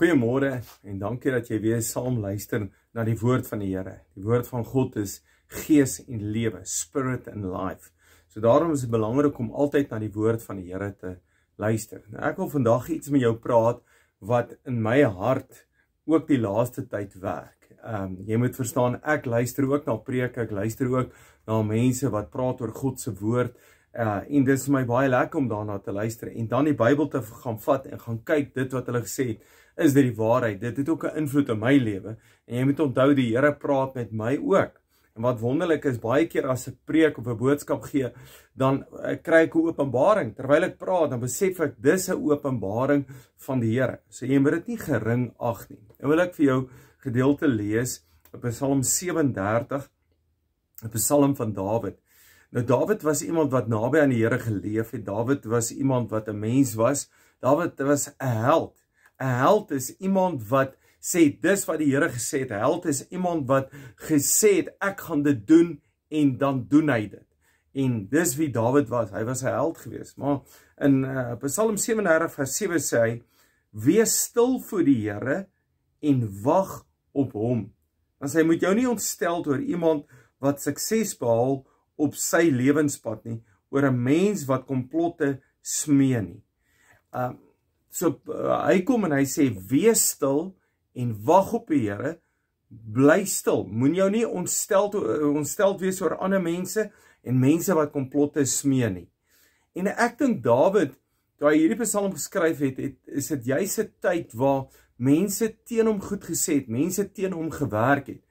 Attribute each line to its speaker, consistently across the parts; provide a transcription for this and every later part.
Speaker 1: Goeiemôre en dankie dat jy weer saam luister na die woord van die Here. Die woord van God is gees en lewe, spirit and life. So daarom is dit belangrik om altyd na die woord van die Here te luister. Nou ek wil vandag iets met jou praat wat in my hart ook die laaste tyd werk. Ehm um, jy moet verstaan ek luister ook na preke, ek luister ook na mense wat praat oor God se woord. Uh en dit is my baie lekker om daarna te luister en dan die Bybel te gaan vat en gaan kyk dit wat hulle gesê het is dit die waarheid. Dit het ook 'n invloed op my lewe. En jy moet onthou die Here praat met my ook. En wat wonderlik is, baie keer as ek preek of 'n boodskap gee, dan uh, kry ek 'n openbaring. Terwyl ek praat, dan besef ek dis 'n openbaring van die Here. So jy moet dit nie gering ag nie. En wil ek vir jou gedeelte lees op Psalm 37, 'n Psalm van Dawid. Nou Dawid was iemand wat naby aan die Here geleef het. Dawid was iemand wat 'n mens was. Dawid was 'n held. 'n held is iemand wat sê dis wat die Here gesê het. Held is iemand wat gesê het ek gaan dit doen en dan doen hy dit. En dis wie Dawid was. Hy was 'n held geweest. Maar in uh, Psalm 37 vers 7 sê hy: "Wees stil voor die Here en wag op hom." Dan sê hy moet jou nie ontstel oor iemand wat sukses behaal op sy lewenspad nie, oor 'n mens wat komplotte smee nie. Um So uh, hy kom en hy sê wees stil en wag op die Here. Bly stil. Moenie jou nie ontstel uh, ontstel wees oor ander mense en mense wat komplotte smee nie. En ek dink Dawid, toe hy hierdie Psalm geskryf het, het is dit juis 'n tyd waar mense teen hom goed gesê het, mense teen hom gewerk het.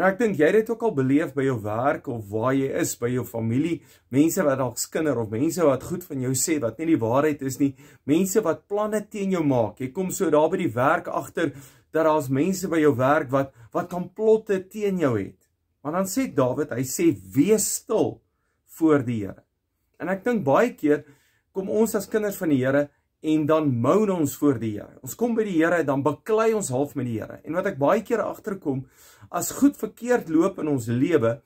Speaker 1: Nou ek dink jy het dit ook al beleef by jou werk of waar jy is by jou familie, mense wat dalk skinder of mense wat goed van jou sê wat nie die waarheid is nie, mense wat planne teen jou maak. Jy kom so daar by die werk agter dat daar's mense by jou werk wat wat kan plotte teen jou het. Maar dan sê Dawid, hy sê wees stil voor die Here. En ek dink baie keer kom ons as kinders van die Here en dan moan ons voor die Here. Ons kom by die Here en dan baklei ons half met die Here. En wat ek baie keer agterkom, as goed verkeerd loop in ons lewe,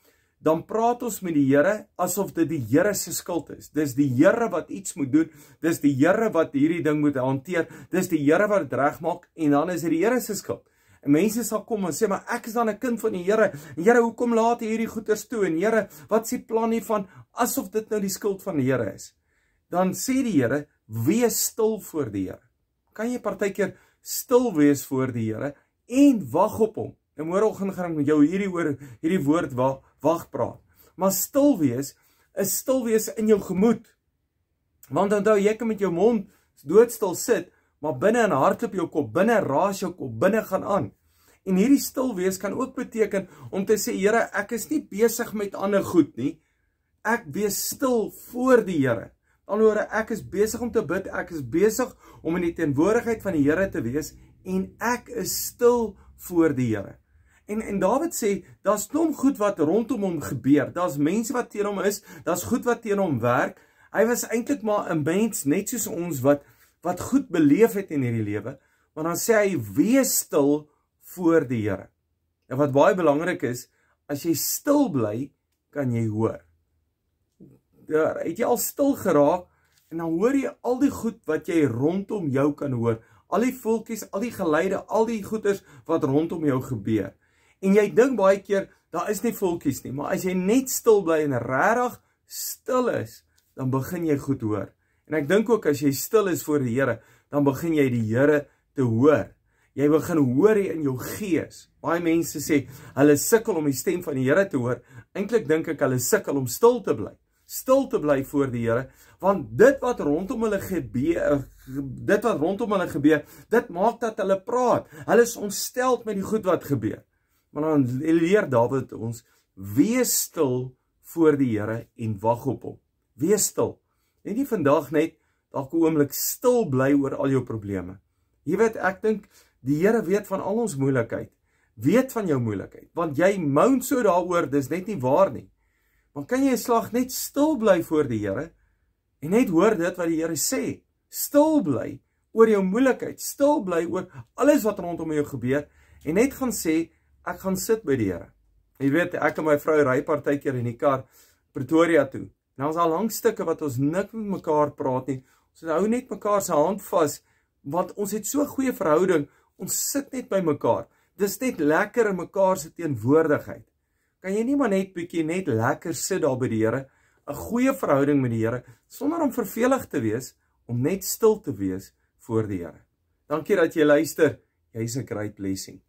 Speaker 1: dan praat ons met die Here asof dit die Here se skuld is. Dis die Here wat iets moet doen. Dis die Here wat hierdie ding moet hanteer. Dis die Here wat dit regmaak en dan is dit die Here se skuld. En mense sal kom en sê maar ek is dan 'n kind van die Here. En Here, hoekom laat U hierdie goeters toe? En Here, wat s'ie plan hiervan asof dit nou die skuld van die Here is? Dan sê die Here, wees stil voor die Here. Kan jy partykeer stil wees voor die Here en wag op hom? Nou môreoggend gaan ek met jou hierdie oor hierdie woord wag wag praat. Maar stil wees is stil wees in jou gemoed. Want onthou jy kan met jou mond doodstil sit, maar binne in hardloop jou kop, binne raas jou kop, binne gaan aan. En hierdie stil wees kan ook beteken om te sê Here, ek is nie besig met ander goed nie. Ek wees stil voor die Here. Alhoewel ek is besig om te bid, ek is besig om in die teenwoordigheid van die Here te wees en ek is stil voor die Here. En en Dawid sê, daar's klomp goed wat rondom hom gebeur. Daar's mense wat teen hom is, daar's goed wat teen hom werk. Hy was eintlik maar 'n mens net soos ons wat wat goed beleef het in hierdie lewe, maar dan sê hy wees stil voor die Here. En wat baie belangrik is, as jy stil bly, kan jy hoor het jy al stil geraak en dan hoor jy al die goed wat jy rondom jou kan hoor. Al die voeltjies, al die geluide, al die goeters wat rondom jou gebeur. En jy dink baie keer daar is nie voeltjies nie, maar as jy net stil bly en regtig stil is, dan begin jy goed hoor. En ek dink ook as jy stil is voor die Here, dan begin jy die Here te hoor. Jy begin hoor in jou gees. Baie mense sê hulle sukkel om die stem van die Here te hoor. Eintlik dink ek hulle sukkel om stil te bly stil te bly voor die Here want dit wat rondom hulle gebeur dit wat rondom hulle gebeur dit maak dat hulle praat. Hulle is ontstel met die goed wat gebeur. Maar dan leer Dawid ons wees stil voor die Here en wag op hom. Wees stil. Net nie vandag net dalk 'n oomblik stil bly oor al jou probleme. Jy weet ek dink die Here weet van al ons moeilikheid weet van jou moeilikheid want jy moan so daaroor dis net nie waar nie Maar kan jy 'n slag net stil bly voor die Here en net hoor dit wat die Here sê? Stil bly oor jou moeilikheid, stil bly oor alles wat rondom jou gebeur en net gaan sê ek gaan sit by die Here. Jy weet, ek en my vrou ry partykeer in die kar Pretoria toe. Nou is al lank stukke wat ons nik met mekaar praat nie. Ons hou net mekaar se hand vas want ons het so 'n goeie verhouding. Ons sit net by mekaar. Dis net lekker in mekaar se teenwoordigheid. Kan jy nie maar net bietjie net lekker sit daar by die Here, 'n goeie verhouding met die Here sonder om vervelig te wees, om net stil te wees voor die Here. Dankie dat jy luister. Jy's 'n great blessing.